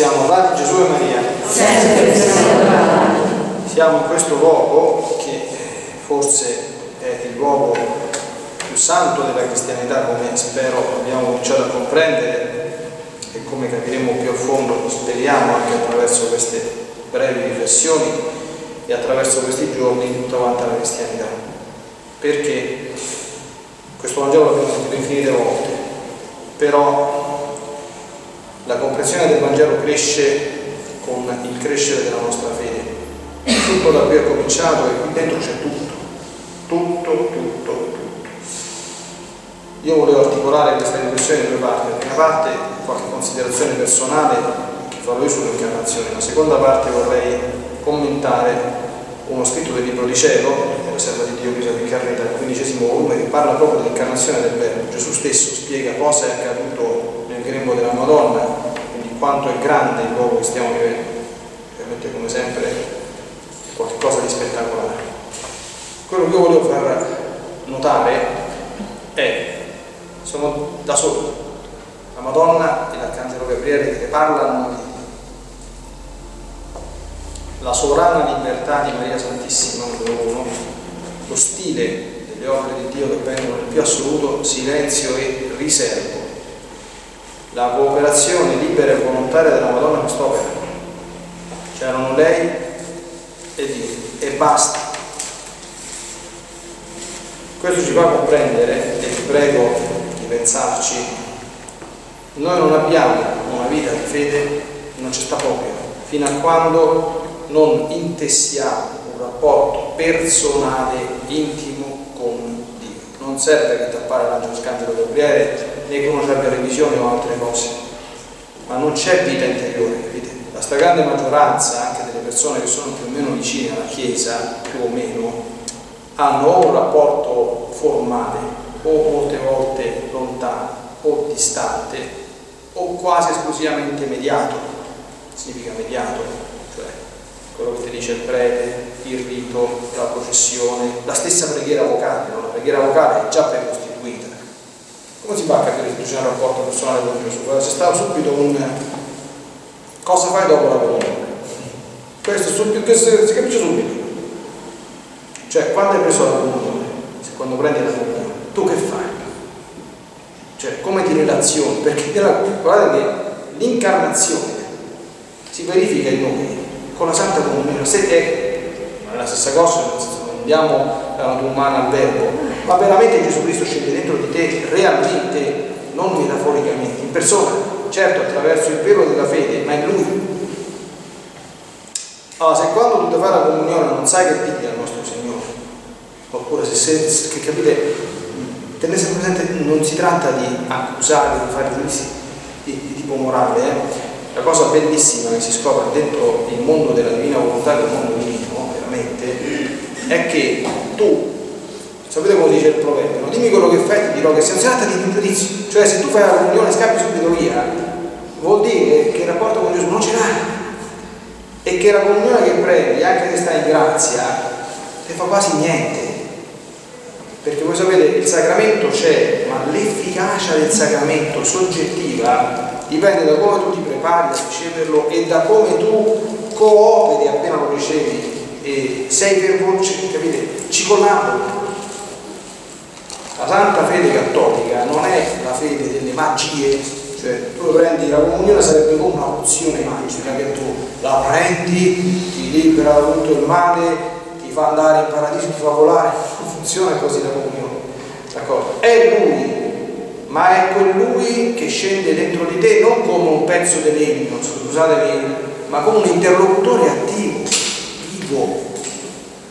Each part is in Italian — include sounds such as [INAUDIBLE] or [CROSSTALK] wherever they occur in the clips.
Siamo lodati Gesù e Maria. Sempre siamo. Siamo in questo luogo che eh, forse è il luogo più santo della cristianità, come spero abbiamo cominciato a comprendere e come capiremo più a fondo, speriamo anche attraverso queste brevi riflessioni e attraverso questi giorni tutta quanta la cristianità. Perché questo Vangelo l'abbiamo sentito infinite volte, però comprensione del Vangelo cresce con il crescere della nostra fede. Tutto da qui è cominciato e qui dentro c'è tutto, tutto, tutto, tutto. Io volevo articolare questa riflessione in due parti. La prima parte, qualche considerazione personale che farò io sull'incarnazione. La seconda parte vorrei commentare uno scritto del libro di cielo, riserva di Dio Chiesa d'incarnità, il quindicesimo volume, che parla proprio dell'incarnazione del Verbo. Gesù stesso spiega cosa è accaduto nel grembo della Madonna, quanto è grande il luogo che stiamo vivendo. Veramente come sempre qualcosa di spettacolare. Quello che io volevo far notare è, sono da solo, la Madonna e l'Arcangelo Gabriele che parlano di la sovrana libertà di Maria Santissima, lo stile delle opere di Dio che vengono nel più assoluto silenzio e riservo, la cooperazione libera e volontaria della Madonna in quest'opera. C'erano lei e Dio, e basta. Questo ci fa comprendere, e vi prego di pensarci, noi non abbiamo una vita di fede, non ci sta proprio, fino a quando non intessiamo un rapporto personale, intimo con Dio. Non serve che tappare l'angelo scandalo Gabriele né che uno abbia revisione o altre cose, ma non c'è vita interiore, capite? La stragrande maggioranza anche delle persone che sono più o meno vicine alla Chiesa, più o meno, hanno o un rapporto formale o molte volte lontano o distante o quasi esclusivamente mediato, significa mediato, cioè quello che ti dice il prete, il rito, la processione, la stessa preghiera vocale, no? la preghiera vocale è già precostituita. Come si fa a capire se c'è un rapporto personale con Gesù? C'è stato subito un cosa fai dopo la comunione? Questo subito, si capisce subito. Cioè, quando hai preso la comunione, se quando prendi la comunione, tu che fai? Cioè, come ti relazioni? Perché guardate che l'incarnazione si verifica in noi con la Santa Comunione. Se è la stessa cosa, non diamo la natura umana al verbo, ma veramente Gesù Cristo scende dentro di te realmente, non metaforicamente, in persona, certo attraverso il velo della fede, ma in Lui. Allora, se quando tu devi fare la comunione non sai che digli al nostro Signore, oppure se, se che capite, tenete sempre presente, non si tratta di accusare, di fare giudizi di, di tipo morale, eh? la cosa bellissima che si scopre dentro il mondo della divina volontà, del mondo divino, veramente, è che tu, sapete come dice il proverbio, dimmi quello che fai, ti dirò che se non si tratta di un giudizio, cioè se tu fai la comunione e scappi subito via, vuol dire che il rapporto con Gesù non ce l'hai e che la comunione che prendi, anche se stai in grazia, ti fa quasi niente. Perché voi sapete, il sacramento c'è, ma l'efficacia del sacramento soggettiva dipende da come tu ti prepari a riceverlo e da come tu cooperi appena lo ricevi e sei fervoroso, capite? Ci collabori. Fede cattolica non è la fede delle magie, cioè tu lo prendi, la comunione sarebbe come una pozione magica che tu la prendi, ti libera da tutto il male, ti fa andare in paradiso, ti fa volare, non funziona così la comunione, d'accordo? È lui ma è quel lui che scende dentro di te non come un pezzo di legno, scusatemi, ma come un interlocutore attivo, vivo,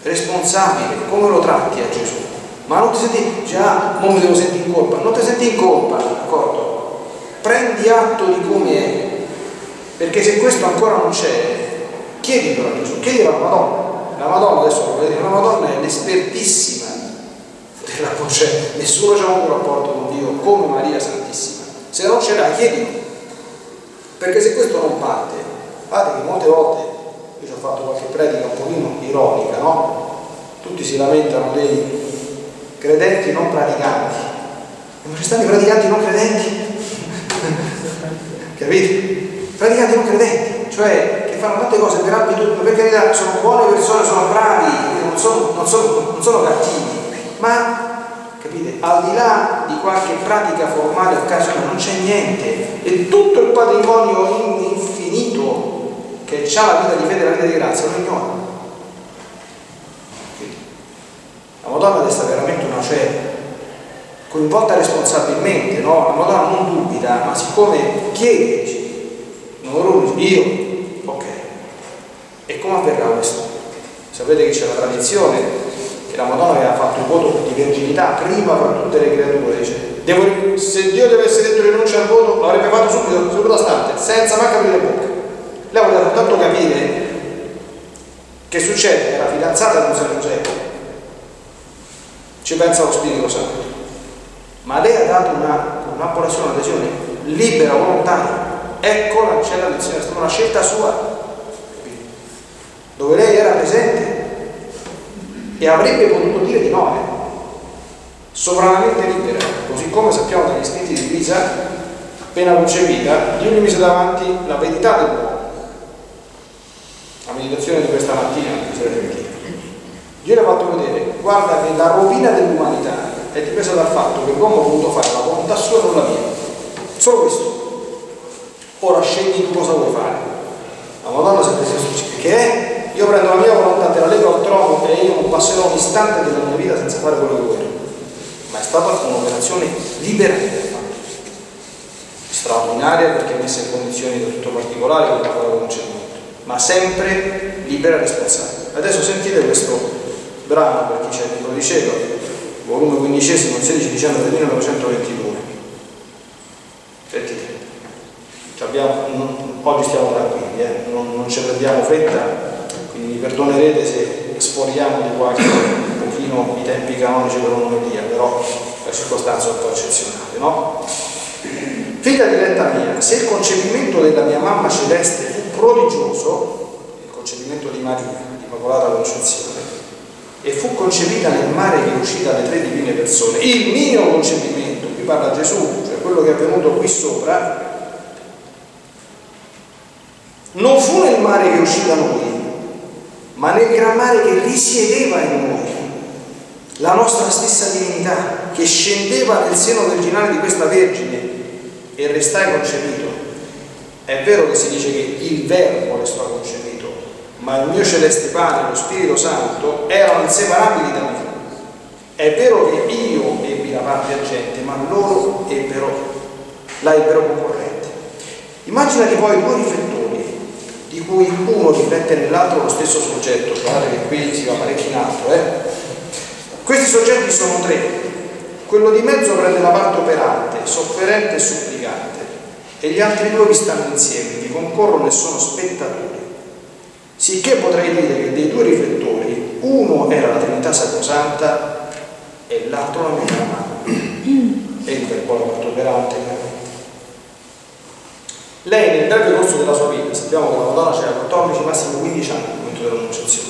responsabile, come lo tratti a Gesù. Ma non ti senti, già, non mi devo sentire in colpa, non ti senti in colpa, d'accordo? Prendi atto di come è, perché se questo ancora non c'è, chiedilo a Gesù, chiedilo alla Madonna. La Madonna, adesso lo vedete, la Madonna è l'espertissima della voce, nessuno ha un rapporto con Dio come Maria Santissima. Se non ce l'ha, chiedilo. Perché se questo non parte, guardate che molte volte, io ci ho fatto qualche predica un pochino ironica, no? Tutti si lamentano dei credenti non praticanti. Ma ci stanno i praticanti non credenti? [LAUGHS] Capite? praticanti non credenti, cioè che fanno tante cose per abitudine, per carità sono buone persone, sono bravi, non sono, non sono, non sono cattivi, ma capite, al di là di qualche pratica formale occasionale non c'è niente e tutto il patrimonio infinito che ha la vita di fede e la vita di grazia lo ignora. La Madonna deve essere veramente una cioè, coinvolta responsabilmente, no? La Madonna non dubita, ma siccome chiede, non io, ok. E come avverrà questo? Sapete che c'è una tradizione che la Madonna aveva fatto un voto di virginità prima per tutte le creature, dice, devo, se Dio deve essere detto rinuncia al voto, l'avrebbe fatto subito, subito stante, senza mai aprire bocca. Lei voleva soltanto capire che succede, era fidanzata con San Giuseppe, ci pensa lo Spirito Santo, ma lei ha dato una, un'appolazione, un'adesione libera, volontaria. Eccola, c'è la lezione, è stata una scelta sua, dove lei era presente e avrebbe potuto dire di no, eh? sovranamente libera, così come sappiamo dagli scritti di Luisa, appena concepita, Dio gli mise davanti la verità dell'uomo la meditazione di questa mattina, Dio le ha fatto vedere, guarda che la rovina dell'umanità è dipesa dal fatto che l'uomo ha voluto fare la volontà sua e non la mia. Solo questo. Ora scegli cosa vuoi fare. La Madonna si è presa che è? Io prendo la mia volontà, te la leggo al trono e io non passerò un istante della mia vita senza fare quello che voglio. Ma è stata un'operazione libera straordinaria perché messa in condizioni del tutto particolari come la parola concernente ma sempre libera e responsabile. Adesso sentite questo brano per chi c'è di cielo, volume 15, 16 dicembre del 1922. Sentite, abbiamo, oggi stiamo tranquilli, eh? non, non ci prendiamo fretta, quindi mi perdonerete se sforiamo di qualche pochino i tempi canonici per un'omelia, però la circostanza è un po' eccezionale, no? Figlia diletta mia, se il concepimento della mia mamma celeste fu prodigioso, il concepimento di Maria, di Immacolata Concezione, e fu concepita nel mare che uscì dalle tre divine persone, il mio concepimento, qui parla Gesù, cioè quello che è avvenuto qui sopra, non fu nel mare che uscì da noi, ma nel gran mare che risiedeva in noi, la nostra stessa divinità, che scendeva nel seno virginale di questa Vergine e restai concepito. È vero che si dice che il Verbo restò ma il mio celeste Padre, lo Spirito Santo, erano inseparabili da me. È vero che io ebbi la parte agente, ma loro ebbero, la ebbero concorrente. Immaginati poi due riflettori, di cui uno riflette nell'altro lo stesso soggetto, guardate che qui si va parecchio in alto, eh? Questi soggetti sono tre, quello di mezzo prende la parte operante, sofferente e supplicante, e gli altri due vi stanno insieme, vi concorrono e sono spettatori. Sicché potrei dire che dei due riflettori, uno era la Trinità Sacrosanta e l'altro la mia mamma. E il verbo la parte operante, Lei nel breve corso della sua vita, sappiamo che la Madonna c'era 14, massimo 15 anni al momento dell'annunciazione,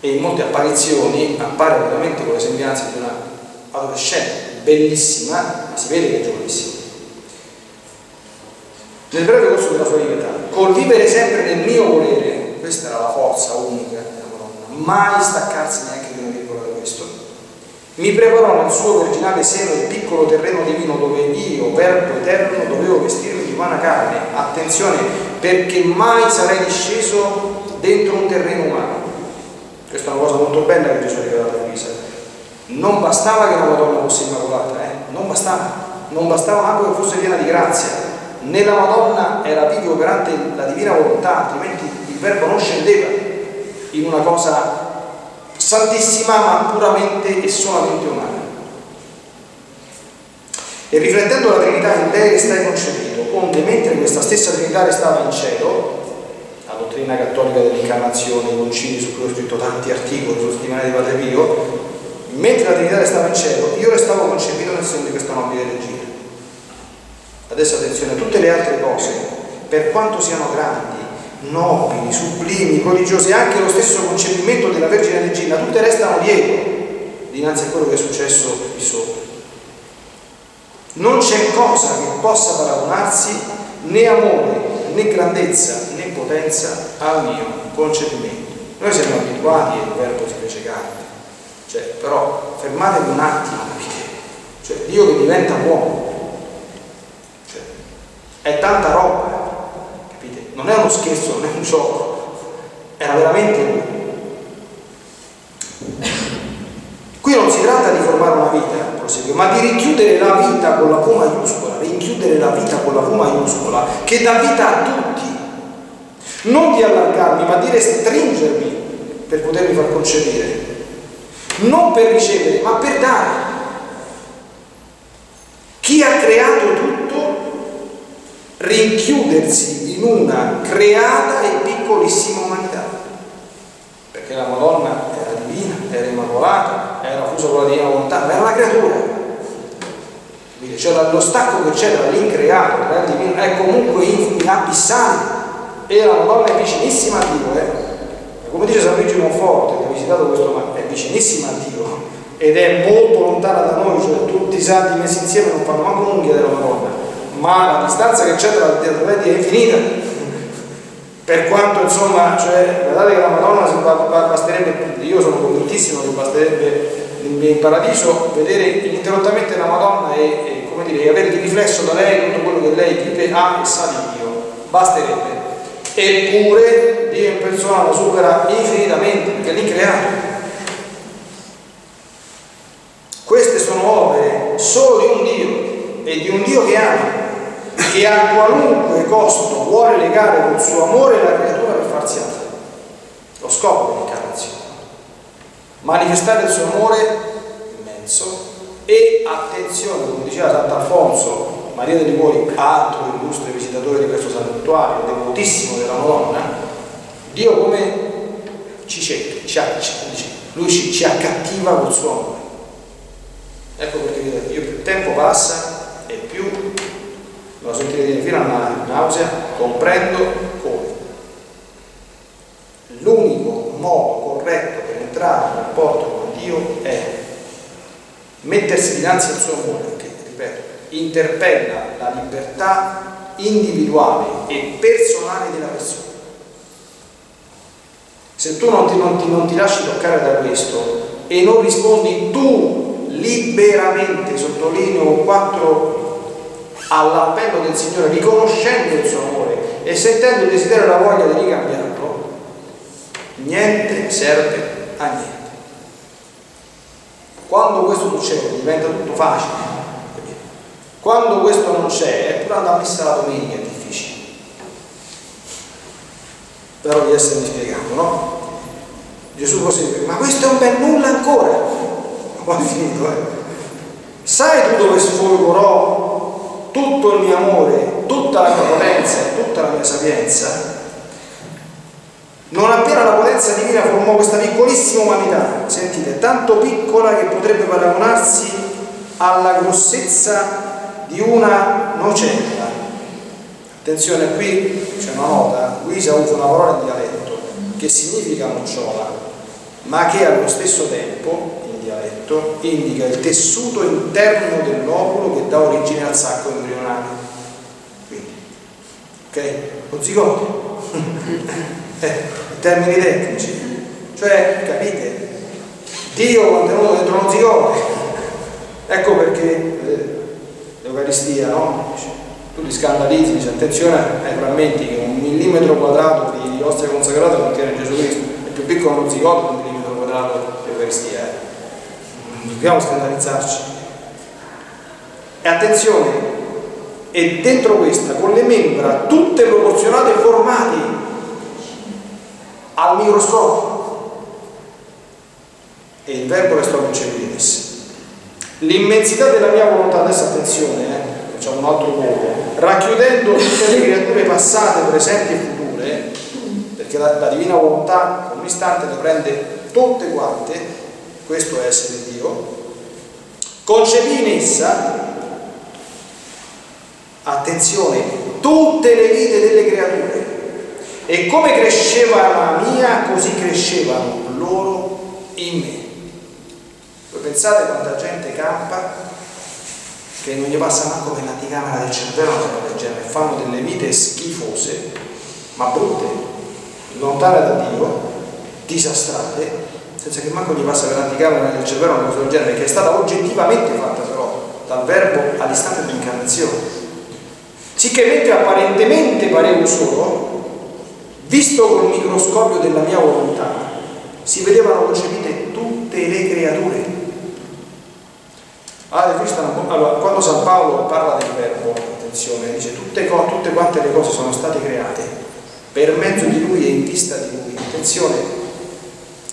e in molte apparizioni appare veramente con le sembianze di una adolescente, bellissima, ma si vede che è giovanissima. Nel breve corso della sua vita, col vivere sempre nel mio volere, questa era la forza unica della Madonna, mai staccarsi neanche di una virgola da questo. Mi preparò nel suo virginale seno il piccolo terreno divino dove io, verbo eterno, dovevo vestirmi di umana carne. Attenzione, perché mai sarei disceso dentro un terreno umano. Questa è una cosa molto bella che Gesù ha rivelato a Luisa non bastava che la Madonna fosse immacolata, eh? non bastava, non bastava anche che fosse piena di grazia. Nella Madonna era viva operante la divina volontà, altrimenti verbo non scendeva in una cosa santissima ma puramente e solamente umana. E riflettendo la Trinità in lei stai concepito, onde mentre questa stessa Trinità restava in cielo, la dottrina cattolica dell'incarnazione, i concili su cui ho scritto tanti articoli sul settimana di Padre Pio, mentre la Trinità restava in cielo, io restavo concepito nel seno di questa nobile regina. Adesso attenzione, tutte le altre cose, per quanto siano grandi, nobili, sublimi, prodigiose, anche lo stesso concepimento della Vergine Regina, tutte restano dietro dinanzi a quello che è successo qui sopra. Non c'è cosa che possa paragonarsi né amore né grandezza né potenza al mio concepimento. Noi siamo abituati e il verbo si fece carne, cioè, però fermatevi un attimo, capite? Cioè, Dio che diventa uomo, cioè, è tanta roba, capite? Non è uno scherzo, non è un gioco, era veramente lui. Qui non si tratta di formare una vita, prosegue, ma di rinchiudere la vita con la V maiuscola, rinchiudere la vita con la V maiuscola, che dà vita a tutti. Non di allargarmi, ma di restringermi per potermi far concepire. Non per ricevere, ma per dare. Chi ha creato rinchiudersi in una creata e piccolissima umanità. Perché la Madonna era divina, era immacolata, era fusa con la divina volontà, ma era una creatura. Cioè lo stacco che c'è tra l'increato e il divino è comunque abissale e la Madonna è vicinissima a Dio. Eh? Come dice San Luigi Monforte, che ha visitato questo, ma è vicinissima a Dio ed è molto lontana da noi, cioè tutti i santi messi insieme non fanno manco un'unghia della Madonna, ma la distanza che c'è tra le due è infinita. Per quanto insomma, cioè, guardate che la Madonna basterebbe, io sono convintissimo che basterebbe in paradiso vedere ininterrottamente la Madonna e, e come dire, avere di riflesso da lei tutto quello che lei vive, ha e sa di Dio. Basterebbe. Eppure Dio in persona la supera infinitamente perché lì creato. Queste sono opere solo di un Dio e di un Dio che ama, che a qualunque costo vuole legare col suo amore la creatura per farsi amare. Lo scopo dell'incarnazione. Manifestare il suo amore immenso e attenzione, come diceva Sant'Alfonso, Maria dei Liguri, altro illustre visitatore di questo santuario, devotissimo della Madonna, Dio come ci cerca, ci, ci, lui ci, ci accattiva col suo amore. Ecco perché io più tempo passa sentire dire fino alla nausea, comprendo come l'unico modo corretto per entrare in rapporto con Dio è mettersi dinanzi al suo amore, che ripeto, interpella la libertà individuale e personale della persona. Se tu non ti, non ti, non ti lasci toccare da questo e non rispondi tu liberamente, sottolineo 4 all'appello del Signore, riconoscendo il suo amore e sentendo il desiderio e la voglia di ricambiarlo, niente serve a niente. Quando questo succede diventa tutto facile, quando questo non c'è, pure andare a messa la domenica è difficile. Però di essermi spiegato, no? Gesù prosegue, ma questo è un bel nulla ancora. Quasi finito, eh? Sai tu dove sfolgorò tutto il mio amore, tutta la mia potenza e tutta la mia sapienza? Non appena la potenza divina formò questa piccolissima umanità, sentite, tanto piccola che potrebbe paragonarsi alla grossezza di una nocella. Attenzione qui c'è una nota, Luisa usa una parola in dialetto che significa nocciola, ma che allo stesso tempo, in dialetto, indica il tessuto interno dell'ovulo che dà origine al sacco embrionale. Quindi, ok? Lo zigote. [LAUGHS] eh, termini tecnici. Cioè, capite? Dio quando è dentro uno zigote. [LAUGHS] Ecco perché eh, l'Eucaristia, no? Tu ti scandalizzi, dici attenzione ai frammenti che un millimetro quadrato di ostia consacrata contiene Gesù Cristo, è più piccolo uno zigoto di un millimetro quadrato di Eucaristia, eh? Non dobbiamo scandalizzarci. E attenzione, e dentro questa, con le membra tutte proporzionate e formate al microscopio. E il verbo restò concepito in essa L'immensità della mia volontà, adesso attenzione, eh, facciamo un altro volo, racchiudendo tutte le creature passate, presenti e future, perché la, la divina volontà con un istante le prende tutte quante, questo è essere Dio, concepì in essa, attenzione, tutte le vite delle creature, e come cresceva la mia, così crescevano loro in me. Voi pensate quanta gente campa che non gli passa manco per l'anticamera del cervello una del genere, fanno delle vite schifose, ma brutte, lontane da Dio, disastrate, senza che manco gli passa per l'anticamera del cervello una cosa del genere, che è stata oggettivamente fatta però dal verbo all'istante dell'incarnazione. Sicché mentre apparentemente parevo solo, visto col microscopio della mia volontà, si vedevano concepite tutte le creature allora, quando San Paolo parla del verbo, attenzione, dice tutte, tutte quante le cose sono state create per mezzo di lui e in vista di lui. Attenzione,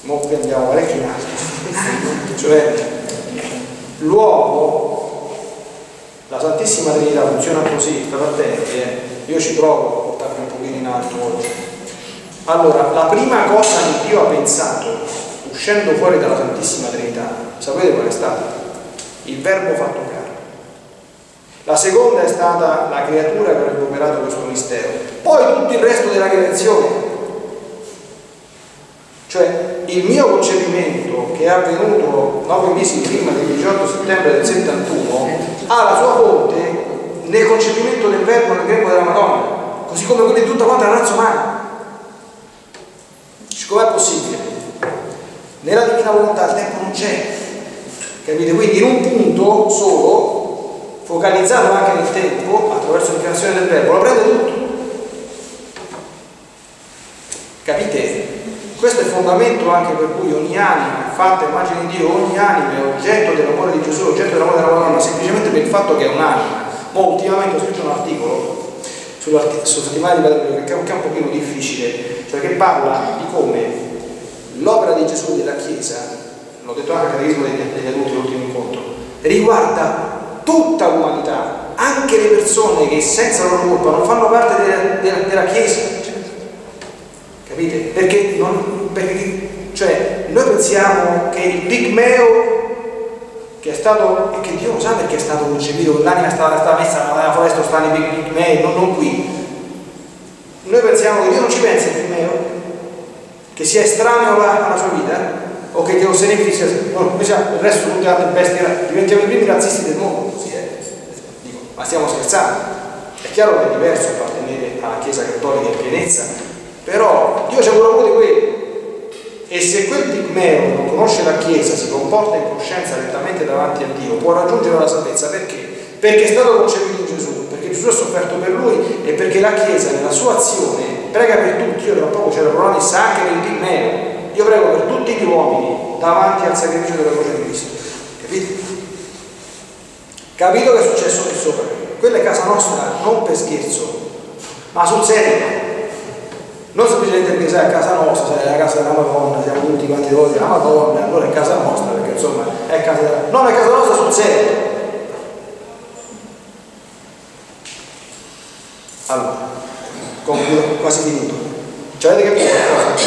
mo parecchio in alto. cioè, l'uomo, la Santissima Trinità funziona così, state attenti, eh? io ci provo a portarmi un pochino in alto. Allora, la prima cosa che Dio ha pensato, uscendo fuori dalla Santissima Trinità, sapete qual è stata? il verbo fatto carne. La seconda è stata la creatura che ha recuperato questo mistero. Poi tutto il resto della creazione. Cioè il mio concepimento che è avvenuto nove mesi prima del 18 settembre del 71 ha la sua fonte nel concepimento del verbo nel greco della Madonna, così come quello di tutta quanta la razza umana. Com'è possibile? Nella divina volontà il tempo non c'è, Capite? Quindi in un punto solo, focalizzato anche nel tempo, attraverso l'incarnazione del verbo, lo prende tutto. Capite? Questo è il fondamento anche per cui ogni anima, fatta immagine di Dio, ogni anima è oggetto dell'amore di Gesù, oggetto dell'amore della Madonna, semplicemente per il fatto che è un'anima. Ma ultimamente ho scritto un articolo sul settimana di Padre che è un pochino difficile, cioè che parla di come l'opera di Gesù della Chiesa l'ho detto anche al catechismo degli adulti l'ultimo incontro, riguarda tutta l'umanità, anche le persone che senza la loro colpa non fanno parte della, della, della Chiesa. Capite? Perché, non, perché cioè, noi pensiamo che il pigmeo che è stato, e che Dio lo sa perché è stato concepito, l'anima stava, stava messa nella foresta, stanno i pigmei, non, non qui. Noi pensiamo che Dio non ci pensa il pigmeo, che sia estraneo alla, alla sua vita, o che Dio se ne fissa, no, il resto tutte altre bestie, diventiamo i primi razzisti del mondo, così è. Dico, ma stiamo scherzando. È chiaro che è diverso appartenere alla Chiesa Cattolica in pienezza, però Dio ci ha voluto di quello. E se quel pigmeo non conosce la Chiesa, si comporta in coscienza lentamente davanti a Dio, può raggiungere la salvezza perché? Perché è stato concepito in Gesù, perché Gesù ha sofferto per lui e perché la Chiesa nella sua azione prega per tutti. Io tra poco c'era Polonis anche nel pigmeo, io prego per tutti gli uomini davanti al sacrificio della croce di Cristo. Capite? Capito che è successo qui sopra? Quella è casa nostra, non per scherzo, ma sul serio. Non semplicemente perché sei a casa nostra, sei a casa della Madonna, siamo tutti quanti voi della Madonna, allora è casa nostra, perché insomma è casa della... Non è casa nostra sul serio. Allora, concludo, quasi finito. Cioè, avete capito qualcosa?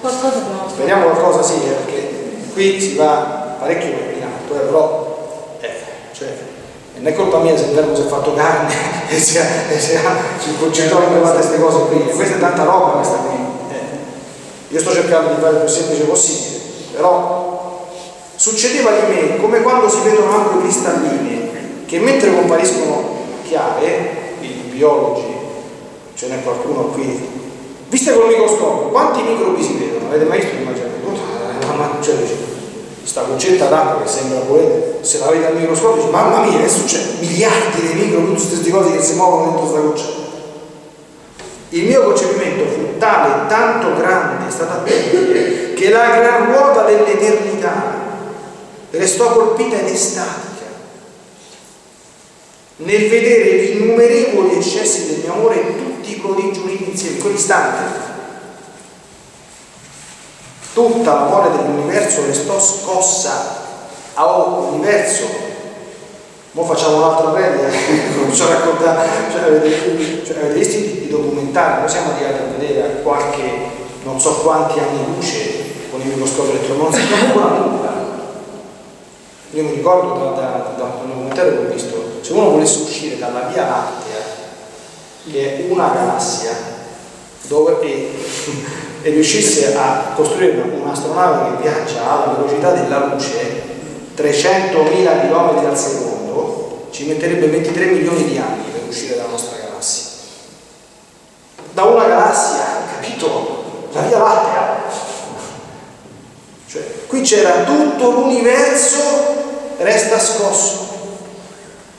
Qualcosa abbiamo Speriamo qualcosa sì, eh, perché qui si va parecchio in alto, eh, però non è colpa mia se il verbo si è fatto carne [LAUGHS] e si, ha, e si, concentrano in queste cose qui. Questa è tanta roba questa qui. Io sto cercando di fare il più semplice possibile, però succedeva di me come quando si vedono acque cristalline che mentre compariscono chiare, i biologi, ce n'è qualcuno qui Viste col microscopio, quanti microbi si vedono? Avete mai visto l'immagine? Mamma, cioè, sta concetta d'acqua che sembra volete, se la vede al microscopio dice, mamma mia, che succede? Miliardi di microbi, tutte queste cose che si muovono dentro questa goccia. Il mio concepimento fu tale, tanto grande, è stato attenti, che la gran ruota dell'eternità restò colpita ed estatica nel vedere gli innumerevoli eccessi del mio amore in tutti i prodigi uniti insieme, in quell'istante. Tutta l'amore dell'universo restò scossa a universo. Ora facciamo un'altra previa, comincio a [LAUGHS] raccontare, cioè, avete, cioè, avete visto i documentari, noi siamo arrivati a vedere a qualche, non so quanti anni luce con il microscopio elettronico, non si una nulla. Io mi ricordo da, da, da un documentario che ho visto, se uno volesse uscire dalla Via Lattea, che è una galassia, dove, e, e riuscisse a costruire un'astronave che viaggia alla velocità della luce, 300.000 km al secondo, ci metterebbe 23 milioni di anni per uscire dalla nostra galassia. Da una galassia, capito? La Via Lattea. Cioè, qui c'era tutto l'universo, resta scosso.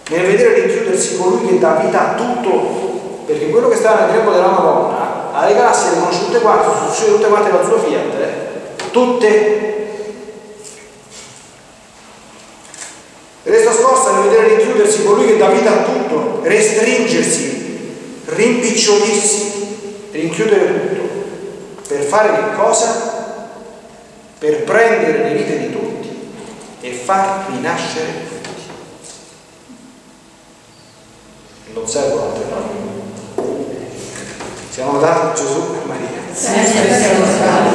Nel vedere rinchiudersi colui che dà vita a tutto, perché quello che stava nel grembo della Madonna, alle galassie riconosciute quante, sono succedute tutte quante la sua Fiat, eh? tutte Resta scossa nel vedere rinchiudersi colui che dà vita a tutto, restringersi, rimpicciolirsi, rinchiudere tutto. Per fare che cosa? Per prendere le vite di tutti e far rinascere tutti. Non servono altre. Siamo dati Gesù e Maria. Sempre